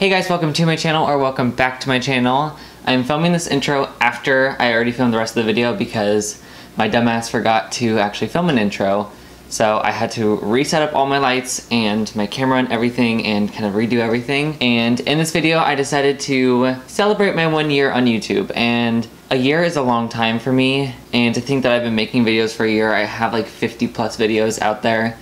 Hey guys, welcome to my channel or welcome back to my channel. I'm filming this intro after I already filmed the rest of the video because my dumbass forgot to actually film an intro. So I had to reset up all my lights and my camera and everything and kind of redo everything. And in this video, I decided to celebrate my one year on YouTube. And a year is a long time for me. And to think that I've been making videos for a year, I have like 50 plus videos out there.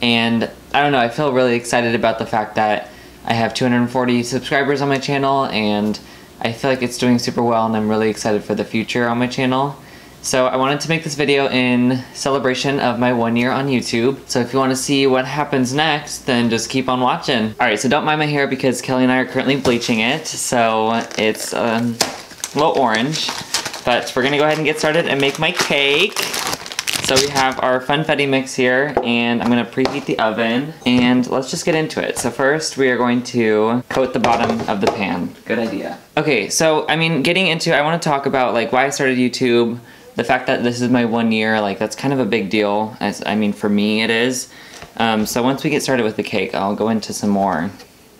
And I don't know, I feel really excited about the fact that I have 240 subscribers on my channel and I feel like it's doing super well and I'm really excited for the future on my channel. So I wanted to make this video in celebration of my one year on YouTube. So if you want to see what happens next, then just keep on watching. Alright, so don't mind my hair because Kelly and I are currently bleaching it. So it's um, a little orange. But we're gonna go ahead and get started and make my cake. So we have our funfetti mix here and I'm gonna preheat the oven and let's just get into it. So first we are going to coat the bottom of the pan. Good idea. Okay, so I mean getting into, I wanna talk about like why I started YouTube, the fact that this is my one year, like that's kind of a big deal. As I mean for me it is. Um, so once we get started with the cake, I'll go into some more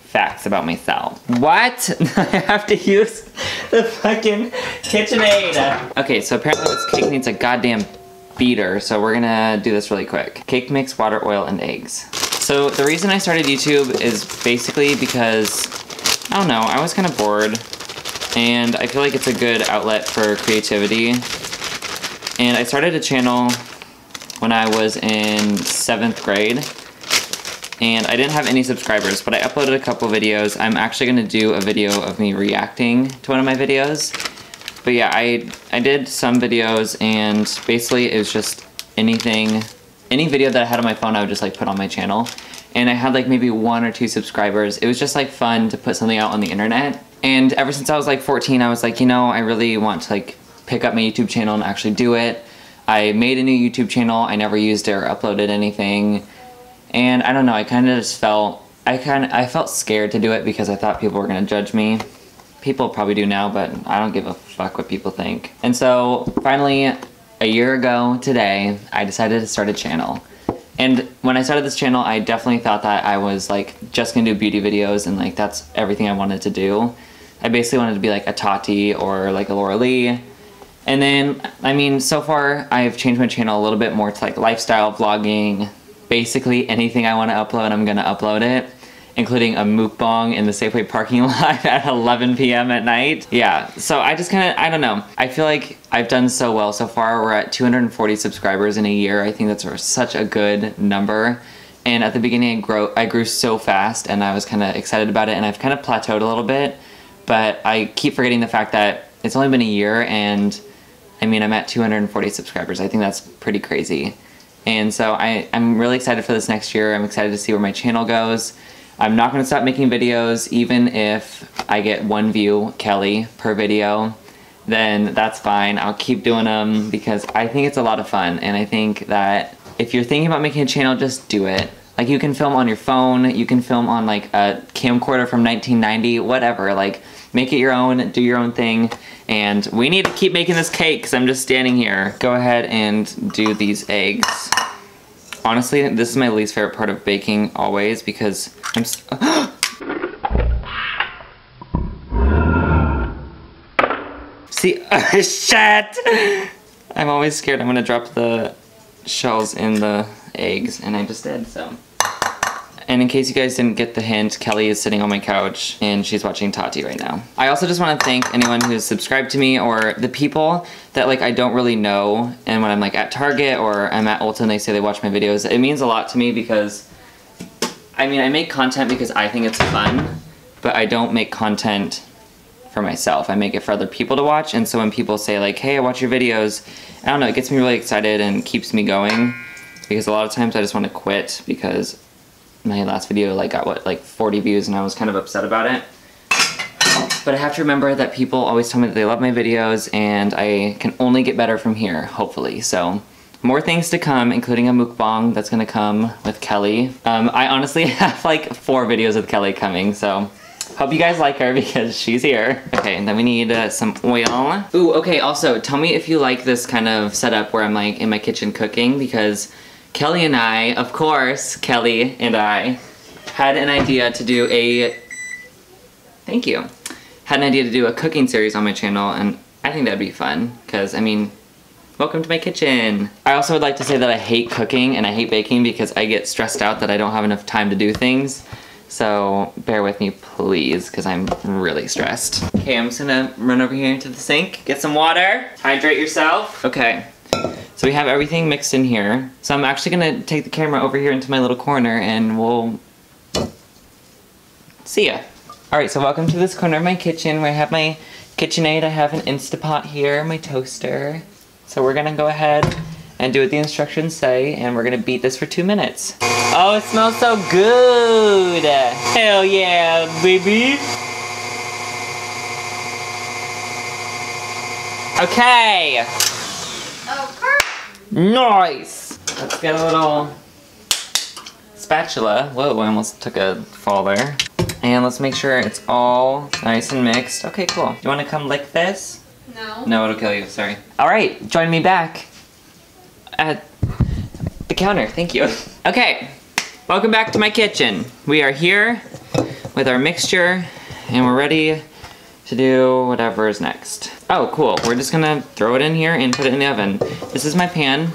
facts about myself. What? I have to use the fucking KitchenAid. Okay, so apparently this cake needs a goddamn beater, so we're gonna do this really quick. Cake mix, water, oil, and eggs. So the reason I started YouTube is basically because, I don't know, I was kind of bored, and I feel like it's a good outlet for creativity. And I started a channel when I was in seventh grade, and I didn't have any subscribers, but I uploaded a couple videos. I'm actually gonna do a video of me reacting to one of my videos. But yeah, I, I did some videos and basically it was just anything, any video that I had on my phone I would just like put on my channel. And I had like maybe one or two subscribers. It was just like fun to put something out on the internet. And ever since I was like 14, I was like, you know, I really want to like pick up my YouTube channel and actually do it. I made a new YouTube channel. I never used it or uploaded anything. And I don't know, I kind of just felt, I kind of, I felt scared to do it because I thought people were going to judge me people probably do now, but I don't give a fuck what people think. And so finally, a year ago today, I decided to start a channel. And when I started this channel, I definitely thought that I was like just gonna do beauty videos and like that's everything I wanted to do. I basically wanted to be like a Tati or like a Laura Lee. And then, I mean, so far I've changed my channel a little bit more to like lifestyle vlogging. Basically anything I want to upload, I'm gonna upload it including a mukbang in the Safeway parking lot at 11 p.m. at night. Yeah, so I just kind of, I don't know. I feel like I've done so well so far. We're at 240 subscribers in a year. I think that's such a good number. And at the beginning, I, I grew so fast and I was kind of excited about it and I've kind of plateaued a little bit. But I keep forgetting the fact that it's only been a year and I mean, I'm at 240 subscribers. I think that's pretty crazy. And so I, I'm really excited for this next year. I'm excited to see where my channel goes. I'm not to stop making videos even if I get one view, Kelly, per video. Then that's fine. I'll keep doing them because I think it's a lot of fun. And I think that if you're thinking about making a channel, just do it. Like you can film on your phone, you can film on like a camcorder from 1990, whatever. Like make it your own, do your own thing. And we need to keep making this cake because I'm just standing here. Go ahead and do these eggs. Honestly, this is my least favorite part of baking always because I'm See, shit! I'm always scared I'm gonna drop the shells in the eggs, and I just did, so. And in case you guys didn't get the hint, Kelly is sitting on my couch and she's watching Tati right now. I also just want to thank anyone who's subscribed to me or the people that like I don't really know and when I'm like at Target or I'm at Ulta and they say they watch my videos, it means a lot to me because I mean I make content because I think it's fun, but I don't make content for myself. I make it for other people to watch and so when people say like, hey, I watch your videos, I don't know, it gets me really excited and keeps me going because a lot of times I just want to quit because my last video like got what like 40 views and I was kind of upset about it. But I have to remember that people always tell me that they love my videos and I can only get better from here, hopefully. So more things to come, including a mukbang that's gonna come with Kelly. Um, I honestly have like four videos with Kelly coming, so hope you guys like her because she's here. Okay, and then we need uh, some oil. Ooh, okay, also tell me if you like this kind of setup where I'm like in my kitchen cooking because Kelly and I, of course, Kelly and I, had an idea to do a Thank you. Had an idea to do a cooking series on my channel and I think that'd be fun because I mean, welcome to my kitchen. I also would like to say that I hate cooking and I hate baking because I get stressed out that I don't have enough time to do things. So bear with me please because I'm really stressed. Okay, I'm just gonna run over here into the sink, get some water, hydrate yourself. Okay, so we have everything mixed in here. So I'm actually gonna take the camera over here into my little corner and we'll see ya. All right, so welcome to this corner of my kitchen where I have my KitchenAid. I have an Instapot here, my toaster. So we're gonna go ahead and do what the instructions say, and we're gonna beat this for two minutes. Oh, it smells so good! Hell yeah, baby! Okay! Oh, Nice! Let's get a little spatula. Whoa, I almost took a fall there. And let's make sure it's all nice and mixed. Okay, cool. You wanna come lick this? No. No, it'll kill you, sorry. All right, join me back at the counter, thank you. Okay, welcome back to my kitchen. We are here with our mixture and we're ready to do whatever is next. Oh, cool, we're just gonna throw it in here and put it in the oven. This is my pan.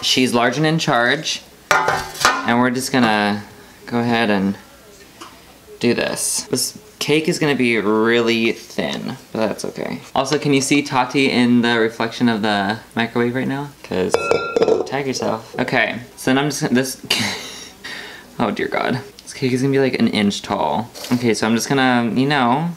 She's large and in charge. And we're just gonna go ahead and do this. This cake is gonna be really thin, but that's okay. Also, can you see Tati in the reflection of the microwave right now? Cause, tag yourself. Okay, so then I'm just, gonna, this, oh dear God. This cake is gonna be like an inch tall. Okay, so I'm just gonna, you know,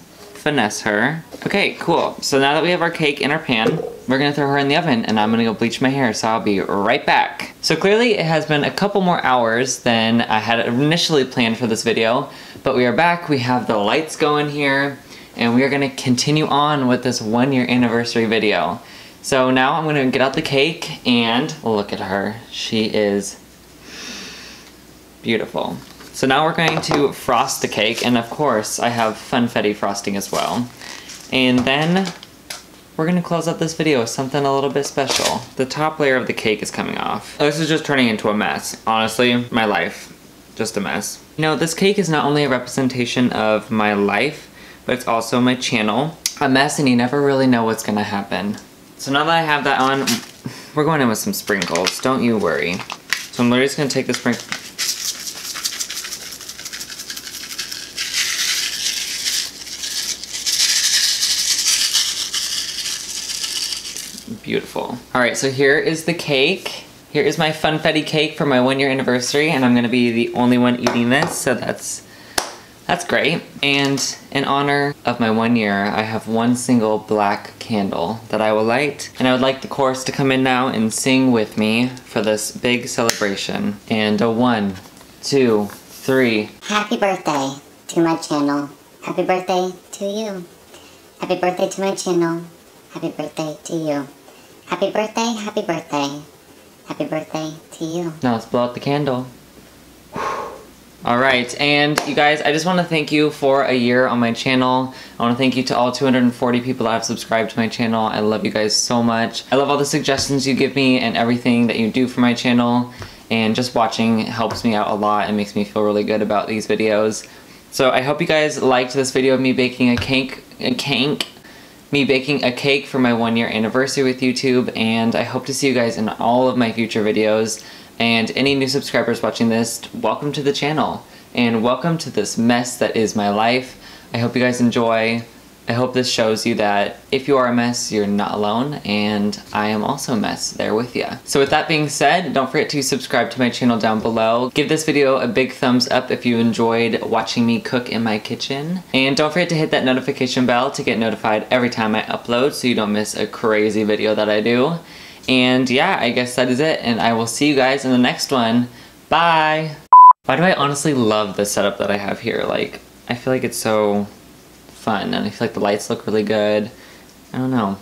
finesse her. Okay, cool. So now that we have our cake in our pan, we're gonna throw her in the oven and I'm gonna go bleach my hair, so I'll be right back. So clearly it has been a couple more hours than I had initially planned for this video, but we are back, we have the lights going here, and we are gonna continue on with this one year anniversary video. So now I'm gonna get out the cake and look at her. She is beautiful. So now we're going to frost the cake, and of course I have funfetti frosting as well. And then we're gonna close out this video with something a little bit special. The top layer of the cake is coming off. Oh, this is just turning into a mess. Honestly, my life, just a mess. You know, this cake is not only a representation of my life, but it's also my channel. A mess and you never really know what's gonna happen. So now that I have that on, we're going in with some sprinkles, don't you worry. So I'm literally just gonna take the sprinkle, Beautiful. All right, so here is the cake. Here is my funfetti cake for my one year anniversary, and I'm gonna be the only one eating this, so that's that's great. And in honor of my one year, I have one single black candle that I will light. And I would like the chorus to come in now and sing with me for this big celebration. And a one, two, three. Happy birthday to my channel. Happy birthday to you. Happy birthday to my channel. Happy birthday to you. Happy birthday, happy birthday. Happy birthday to you. Now let's blow out the candle. All right, and you guys, I just want to thank you for a year on my channel. I want to thank you to all 240 people that have subscribed to my channel. I love you guys so much. I love all the suggestions you give me and everything that you do for my channel. And just watching helps me out a lot and makes me feel really good about these videos. So I hope you guys liked this video of me baking a cake, a cake, me baking a cake for my one year anniversary with YouTube. And I hope to see you guys in all of my future videos. And any new subscribers watching this, welcome to the channel. And welcome to this mess that is my life. I hope you guys enjoy. I hope this shows you that if you are a mess, you're not alone, and I am also a mess there with you. So with that being said, don't forget to subscribe to my channel down below. Give this video a big thumbs up if you enjoyed watching me cook in my kitchen. And don't forget to hit that notification bell to get notified every time I upload so you don't miss a crazy video that I do. And yeah, I guess that is it, and I will see you guys in the next one. Bye! Why do I honestly love the setup that I have here? Like, I feel like it's so fun, and I feel like the lights look really good. I don't know.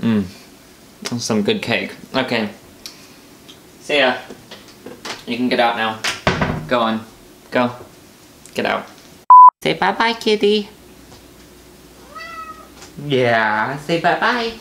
Mmm. Some good cake. Okay. See ya. You can get out now. Go on. Go. Get out. Say bye-bye, kitty. Yeah, say bye-bye.